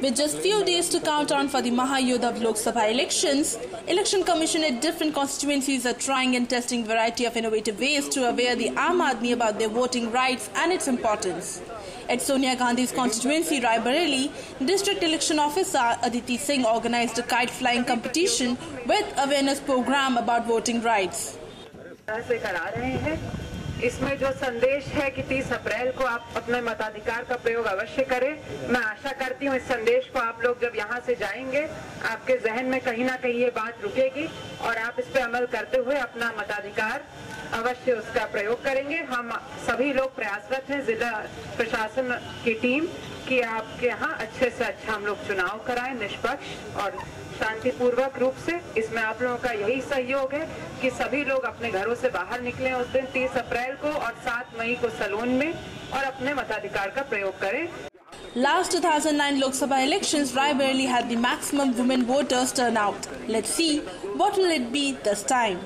With just few days to count on for the Mahayodha Lok Sabha elections, Election Commission at different constituencies are trying and testing variety of innovative ways to aware the Aam Aadmi about their voting rights and its importance. At Sonia Gandhi's constituency, Raebareli, District Election Officer Aditi Singh organized a kite flying competition with awareness program about voting rights. इसमें जो संदेश है कि 30 अप्रैल को आप अपने मताधिकार का प्रयोग अवश्य करें। मैं आशा करती हूँ इस संदेश को आप लोग जब यहाँ से जाएँगे, आपके जहन में कहीं ना कहीं ये बात रुकेगी और आप इस पर अमल करते हुए अपना मताधिकार अवश्य उसका प्रयोग करेंगे। हम सभी लोग प्रयासरत हैं, जिला प्रशासन की टीम कि आपके यहाँ अच्छे से अच्छा हम लोग चुनाव कराएँ निष्पक्ष और शांतिपूर्वक रूप से इसमें आप लोगों का यही सहयोग है कि सभी लोग अपने घरों से बाहर निकलें उस दिन 30 अप्रैल को और 7 मई को सलून में और अपने मताधिकार का प्रयोग करें Last 2009 Lok Sabha elections, Raebareli had the maximum women voters turnout. Let's see what will it be this time.